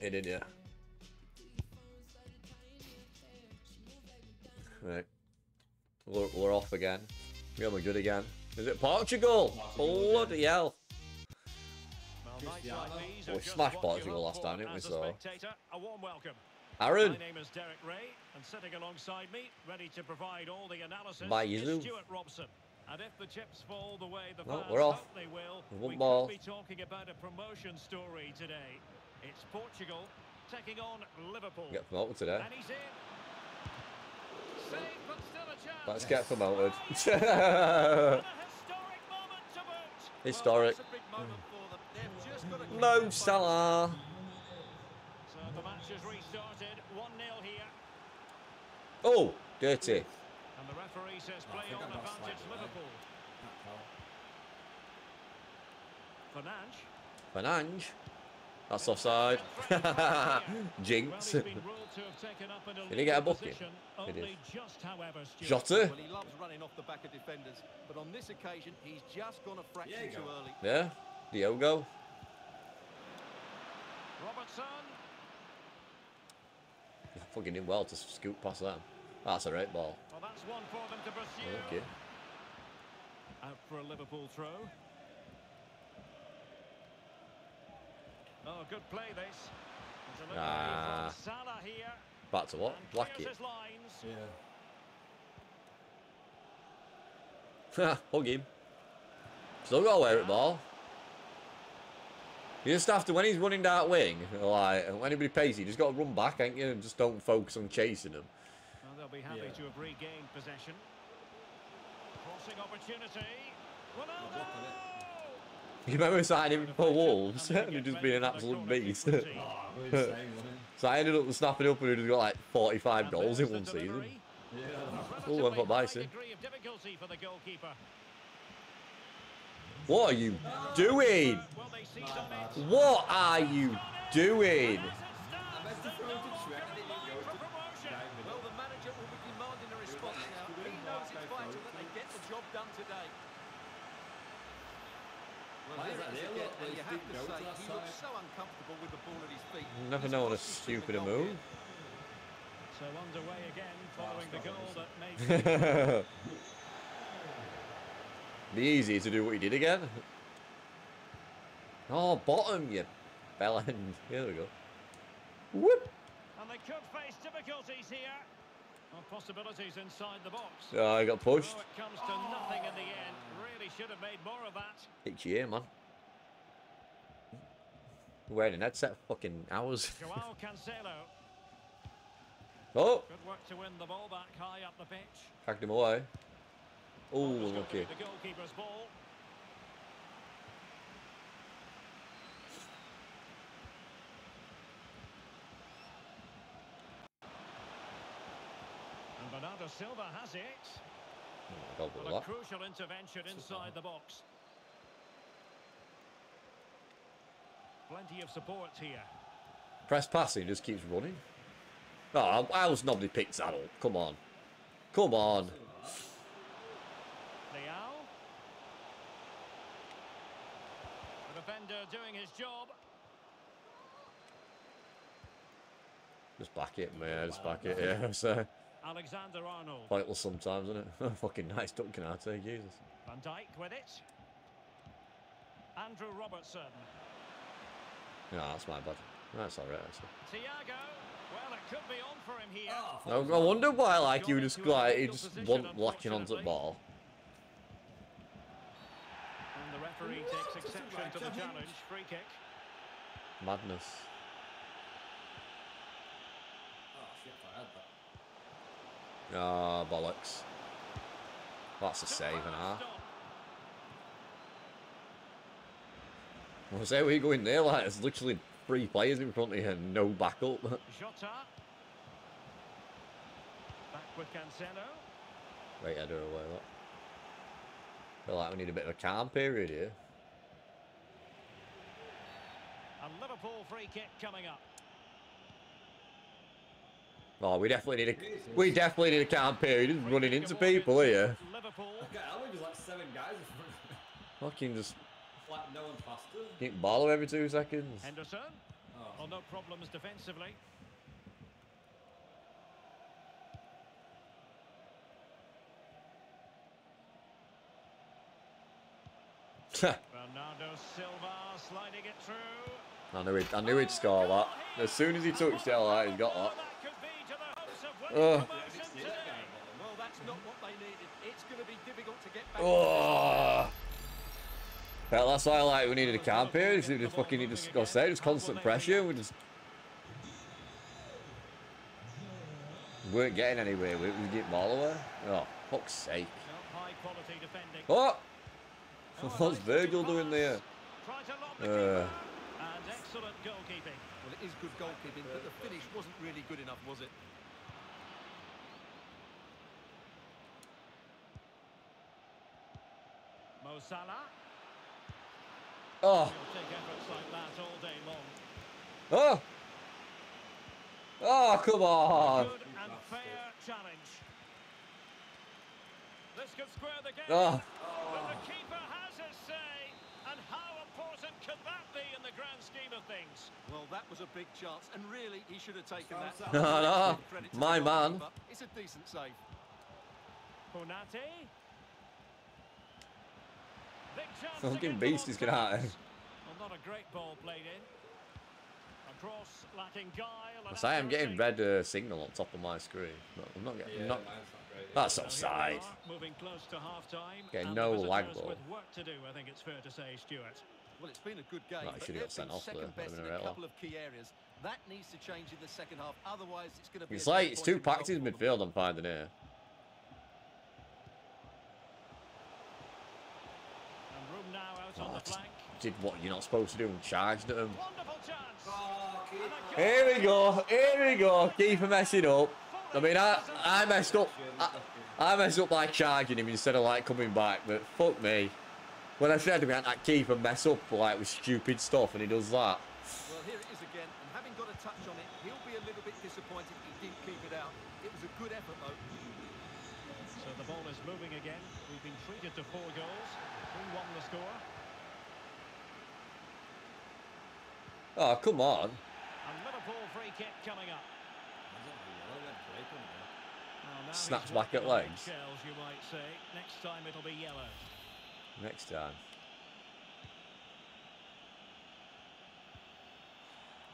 It did, yeah. Right. We're, we're off again. Yeah, we're good again. Is it Portugal? Bloody hell. Well, we smashed Portugal last time, didn't we? So. A warm welcome. Aaron. My name is Derek Rae, and sitting alongside me, ready to provide all the analysis, Bye, is Yuzu. Stuart Robson. And if the chips fall the way the No, fans we're off. hope they will, One we ball. could be talking about a promotion story today. It's Portugal taking on Liverpool. Get promoted today. And he's in. Save, but still a chance. Let's get promoted. And historic moment to boot. Historic. Well, it's a big moment for them. They've just got to keep Mo Salah. So the match has restarted. 1-0 here. Oh, dirty. And the referee says play on I advantage slightly right. Liverpool. Fernandes. Fernandes. That's offside. Jinx. Well, he's been ruled to have taken up an Did he get a illegal booking? position, He did. only just, however, Jota. Well, he loves running off the back of defenders, but on this occasion, he's just gone a fraction Yeah, too early. Yeah. Diogo. Robertson. Fucking did well to scoop past that. That's a right ball. Well, that's one for them to pursue. Okay. Out for a Liverpool throw. Oh, good play this. There's Ah. from Salah here. Back to what? and Black it. lines. Yeah. Hug him. Still got to wear it ball. You just have to, when he's running that wing, like, when anybody pays you, you just got to run back, ain't you? And just don't focus on chasing them. Well, they'll be happy Yeah. to have regained possession. Crossing opportunity. Ronaldo! You remember signing him for Wolves? And they and get he'd just ready been an absolute beast. routine. We're insane, wasn't so I ended up snapping up and he'd just got like 45 goals in one season. Yeah. Oh, went for Relatively high Bison. degree of difficulty for the goalkeeper. What are you doing? Well, they seized on it. What are you doing? I meant to throw it to Shrek, I didn't even go to dive Well, the manager will be demanding a response now. He knows it's vital that they get the job done today. Feet. Never He's known a costing the team stupider move. here. So underway again following the goal that made Be easy to do what you did again. Oh, bottom, you bell end. Here we go. Whoop! And they could face difficulties here. Well, possibilities inside the box. Oh, I got pushed. Oh, it comes to nothing in the end. Really should have made more of that. It's you, man. Wearing an headset fucking hours. Joao Cancelo. oh, Good work to win the ball back high up the pitch. cracked him away. Oh, lucky. The goalkeeper's ball. And Bernardo Silva has it. Go But with a crucial intervention inside the box. Plenty of support here. Press passing just keeps running. Ah, oh, how's nobody picked that up? Come on. Come on. Leao. The defender doing his job. Just back it, man. Just back it. Yeah, Alexander Arnold. pointless sometimes, isn't it? Oh, fucking nice duck, can I say? Jesus. Van Dijk with it. Andrew Robertson. No, that's my bad. That's alright, actually. Thiago. Well, it could be on for him here. Oh, I, I wonder why, like, you Got just into like, he just position, wasn't locking onto the ball. And the referee takes exception to the challenge. Free kick. Madness. Oh, shit, I had that. Ah, bollocks. That's a save and a half. I say we go in there like there's literally three players in front of you and no backup. Jota. Back with Cancelo. right header away, look. Feel like we need a bit of a calm period here. A Liverpool free kick coming up. Oh, we definitely need a we definitely need a calm period. He's running into people here. Liverpool. Okay, I think there's like seven guys in front of me. Fucking just Like, no one's faster. keep ball every two seconds. Henderson. Oh, Well, no problems defensively. Bernardo Silva sliding it through. I knew he'd, I knew he'd score that. As soon as he touched it, like, he's got that. that could be to the hopes of Ugh. winning promotion today. Well, that's not what they needed. It's going to be difficult to get back. Oh. Well, that's why like we needed a camp here. We just fucking need to go say just constant pressure. We just weren't getting anywhere. We were getting ball away. Oh, fuck's sake! No, high quality defending. Oh, what's Virgil doing there? Try to lob the Uh. And excellent goalkeeping. Well, it is good goalkeeping, but the finish wasn't really good enough, was it? Mo Salah. Oh, He'll take efforts like that all day long. oh, oh! Come on! Good and fair challenge. This could square the game. Oh, But the keeper has his say. And how important could that be in the grand scheme of things? Well, that was a big chance, and really, he should have taken that. No, no, my man. It's a decent save. Konate. Big chance Fucking to get beast them is on gonna course. happen. Well, not a great ball played in. A cross lacking guile. I say I'm getting red uh, signal on top of my screen. No, I'm not getting. Yeah, not, mine's not great. that's So here offside. Moving close to half time. Getting and no the lag visitors ball. With work to do, I think it's fair to say, Stuart. Well, it's been a good game, Well, he but should have got sent been off there. second best in a a red couple of key areas. That needs to change in the second half. Otherwise, it's going to be. It's a like it's too disappointing packed in result midfield. I'm finding here. And room now out on the Oh, flank. Did what you're not supposed to do and charged at him. Wonderful chance. Keep And a it. goal. Here we go. Here we go. Keeper messing up. I mean, I, I messed up. I, I messed up by charging him instead of like coming back. But fuck me. When I said we had that keeper mess up like with stupid stuff, and he does that. Well, here it is again, and having got a touch on it, he'll be a little bit disappointed he didn't keep it out. It was a good effort, though. So the ball is moving again. We've been treated to four goals. 3-1 the score. Oh come on. And Liverpool free kick coming up. Well, Snaps back at legs. eggshells, you might say. Next time it'll be yellow. Next time.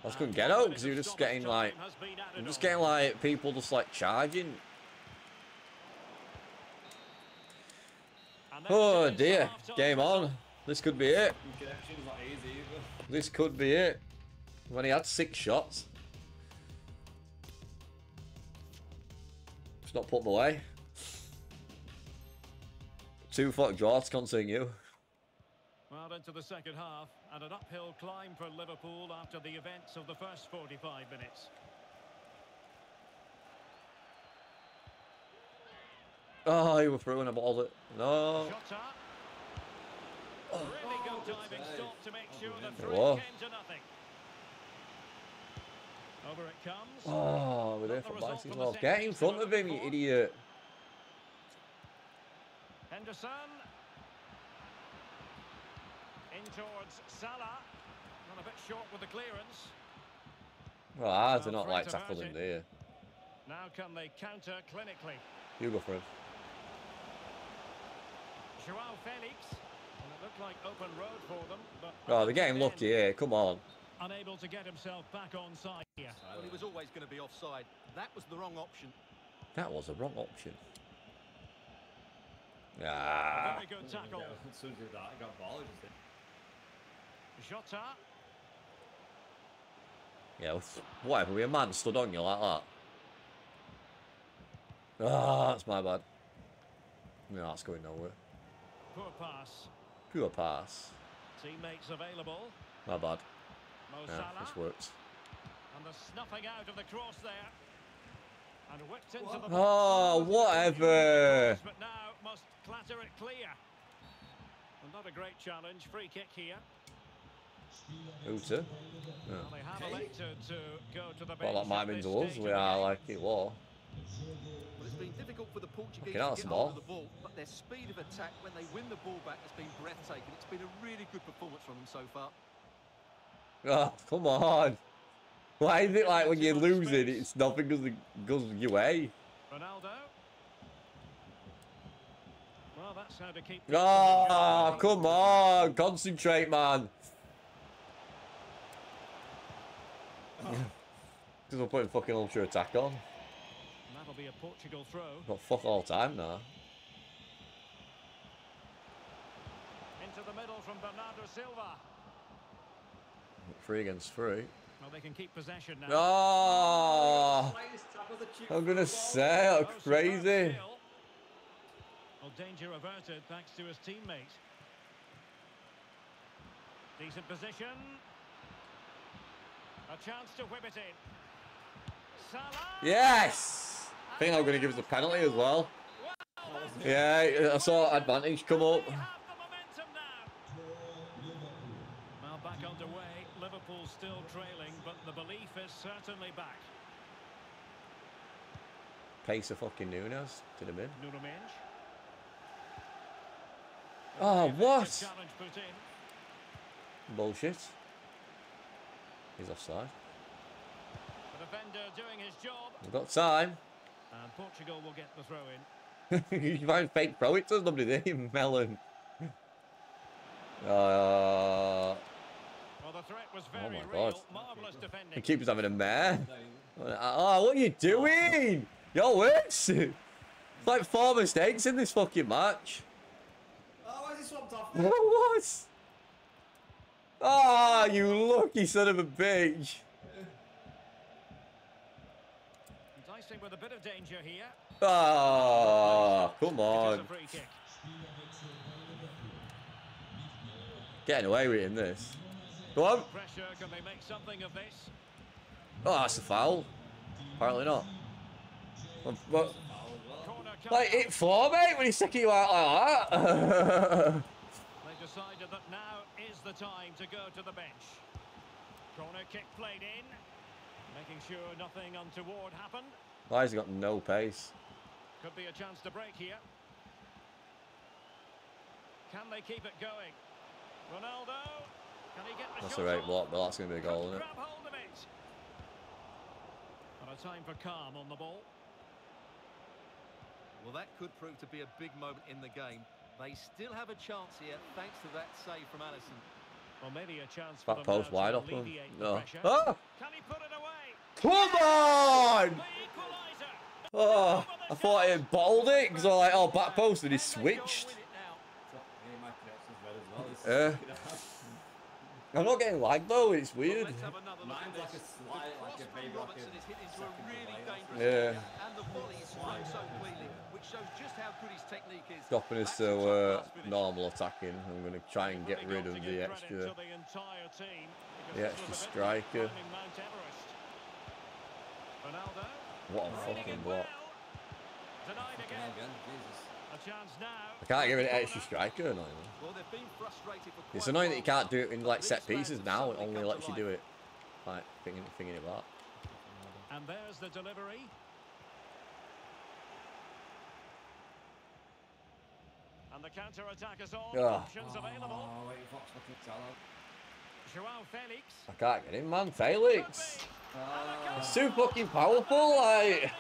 I just couldn't get out because you were just getting like, I'm just getting like people just like charging. Oh dear, game on. This could be it. Connection's not easy either. This could be it. When he had six shots. It's not put them away. Two foot draw to continue. Well, into the second half, and an uphill climb for Liverpool after the events of the first 45 minutes. Oh, he was throwing a ball that. No. Jota. Oh. Really good diving oh, stop to make sure the It three came to nothing. Over it comes. Oh, we're there for result bites as from the well. set Get in front of him, you idiot. Henderson. In towards Salah. Not a bit short with the clearance. Well, to Well, not like to tackle him Martin. there. Now can they counter clinically? You go for him. Joao Felix. And it looked like open road for them, but Oh, they're getting lucky here. Come on. Unable to get himself back on side here. Well, he was always going to be offside. That was the wrong option. That was a wrong option. A Ah. very good tackle. As soon as you that, I got ball. Just did. Jota. Yeah, with- whatever. We a man stood on you like that. Ah, that's my bad. No, that's going nowhere. Poor pass. Poor pass. Teammates available. My bad. Mo Yeah, this works. And the snuffing out of the cross there. And whipped into the Oh, whatever. But now must clatter it clear. And not a great challenge. Free kick here. Hooter. Well, they have elected to the bench. Well, that might at mean this to us. stage We are like it was. Well, it's been difficult for the Portuguese Fucking to hell, get that's hold of the ball, but their speed of attack when they win the ball back has been breathtaking. It's been a really good performance from them so far. Oh, come on. Why is it like when you're losing, it's nothing goes, goes your way? Ronaldo. Well, that's how to keep. Oh, come on. Concentrate, man. Oh. Because we're putting fucking ultra attack on. That'll be a Portugal throw. Got fuck all time now. Into the middle from Bernardo Silva. Three against three. Well, they can keep possession now. Oh, Slightest tap of the cheek I'm gonna the say, Oh, crazy. Well, danger averted thanks to his teammate. Decent position. A chance to whip it in. Salah. Yes. I think I'm gonna give us a penalty as well. Yeah, I saw advantage come up. Liverpool still trailing, but the belief is certainly back. Pace of fucking Nunes to the mid. Nuno Mendes. Oh, what? Put in. Bullshit. He's offside. The defender doing his job. We've got time. And Portugal will get the throw in. you find fake pro it does nobody there, melon. Uh, Well, the threat was Oh my real. God. Marvellous the defending. keeper's having a mare. Down. Oh, what are you doing? Yo, works. It's like four mistakes in this fucking match. Oh, why is he swapped off? What? was? Ah, you lucky son of a bitch. Dicing with a bit of danger here. Ah, come on. a free kick. Getting away with it in this. Go on. Pressure, can they make something of this? Oh, that's a foul. Apparently not. Well, like, it for, mate, when he's sticking you out like that. They decided that now is the time to go to the bench. Corner kick played in. Making sure nothing untoward happened. Why has he got no pace? Could be a chance to break here. Can they keep it going? Ronaldo. Can he get the That's shot a right block, but that's going to be a goal, Couldn't isn't it? grab hold of it. And a time for calm on the ball. Well, that could prove to be a big moment in the game. They still have a chance here, thanks to that save from Alisson. Well, maybe a chance for Back them post wide to open. No. pressure. Ah, Can he put it away? come on! Oh, I thought he had bottled it because I was like, oh, back post and he Can they go switched. with I'm not getting lagged though, it's weird. let's have another look Mine's like a this. slide, The like a cross baby Robertson rocket is hit into a really Yeah. and the volley is thrown so cleanly, which shows just how good his technique is. Stopping us That's to uh, normal attacking. I'm going to try and get rid of the extra. the entire team, because the this extra was a bit like striker. climbing Mount Everest. Ronaldo. What a fucking it block. well. Denied Fucking again. Hell, again, Jesus. A chance now. I can't give it an Corner. extra striker. Annoying. Well, been It's annoying that you can't do it in like set pieces now. It only lets you do it like thinking, thinking it back. And there's the delivery. And the counter-attack is on. Ah. Options available. Oh, wait, Fox fucking talent. Joao Felix. I can't get him, man. Felix. Ah, It's too fucking powerful. Like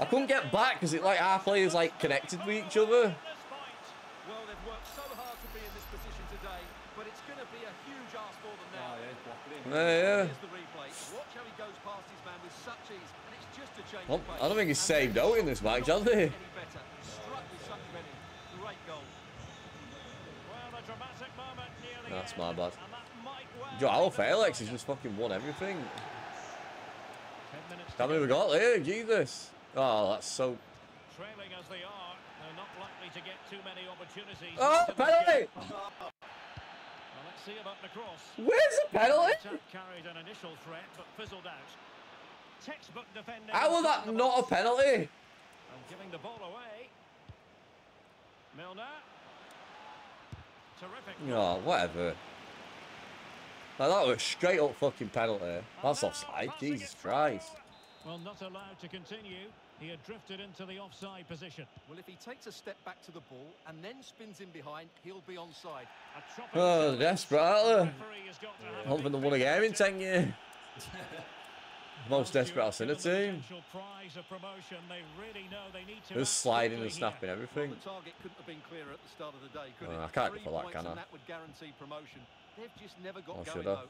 I couldn't get back because it like our players like connected with each other. Well, they've worked so hard to be in this position today, but it's going to be a huge ask for them oh, now. yeah, he's blocking it. Yeah, yeah. Here's the replay. Watch how he goes past his man with such ease, and it's just a change Well, of pace. I don't think he's saved they're out in this match, not has he? any better. Struck with such venom. Great goal. Well, a dramatic moment near the That's my bad. and that might well Joao Felix has just fucking won everything. How many we got there? Jesus. Oh, that's so. Trailing as they are, they're not likely to get too many opportunities. Oh, penalty! Well, let's see about the cross. Where's the penalty? Carried an initial threat, but fizzled out. Textbook defending. How was that not a penalty? And giving the ball away. Milner. Terrific. Oh, whatever. Like, that was straight up fucking penalty. That's oh, offside. Jesus Christ. Well, not allowed to continue. He had drifted into the offside position. Well, if he takes a step back to the ball and then spins in behind, he'll be onside. A chopping Oh, challenge. desperate, aren't The they? referee has got to have I don't a think they big game in 10 years. Most desperate I've seen a the team. potential prize of promotion, they really know they need to Just sliding and quickly snapping here. everything. The target couldn't have been clearer at the start of the day, could uh, it? I can't go for that, can and I? that would guarantee promotion. They've just never got Oh, going, should I?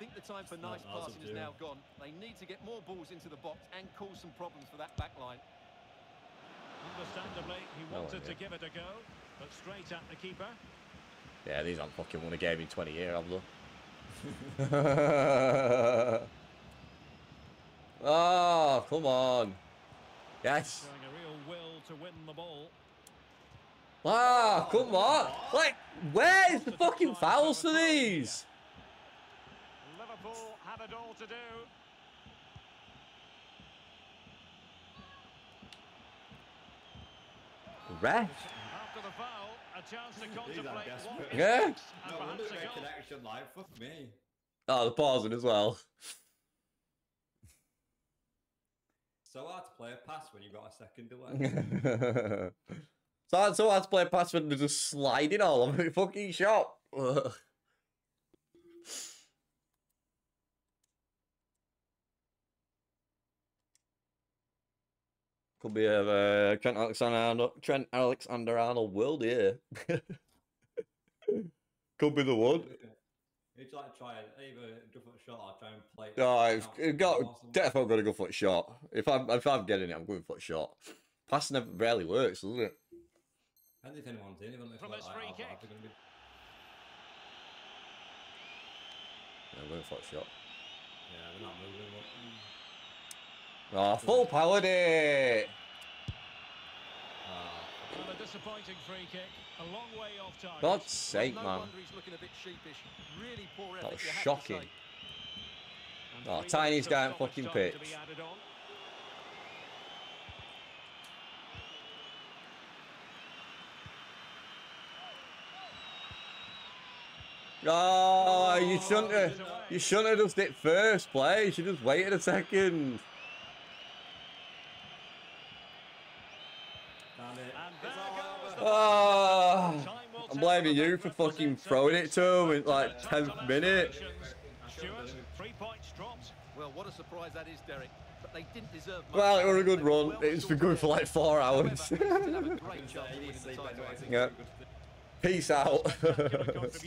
Though. I think the time for Not nice ours passing is now gone. They need to get more balls into the box and cause some problems for that back line. Understandably, he wanted to give it a go, but straight at the keeper. Yeah, these aren't fucking won a game in 20 years, have they? oh, come on. Yes. Showing a real will to win the ball. Ah, come on. Like, where's the fucking fouls for these? Liverpool have it all to do. Ref? After the foul, a chance to contemplate what Yeah. No wonder perhaps they connection like fuck me. Oh, the pausing as well. So hard to play a pass when you've got a second delay. so that's so hard to play past when they're just sliding all over the fucking shot. Could be a uh, Trent Alexander Arnold, Trent Alexander Arnold world here. Could be the one. It's like to try and either go for a shot or try and play. it No, I've out got or something. definitely got to go for a shot. If I'm if I'm getting it, I'm going for a shot. Pass never rarely works, doesn't it? And if anyone's in, even if From like, this like, free oh, kick. gonna be- Yeah, I'm going for a shot. Yeah, they're not moving. But... Oh, full powered it. Ah, Well, a disappointing free kick, a long way off target. God's sake, no man. wonder he's looking a bit sheepish. Really poor That was you have to shocking. say. And Oh, tiniest guy on fucking time to be pitch. Oh, you shouldn't have. You shouldn't have just hit first play. You should just waited a second. damn it. And It's there all goes over. the Oh, Blaming you for fucking throwing it to him in like success 10th minute. three points dropped. Well, what a surprise that is, Derek. But they didn't deserve. Well, it was a good run. It's been of for like four hours. they still have a I great can chance say of he winning needs the sleep title. anyway. Yeah. Peace out.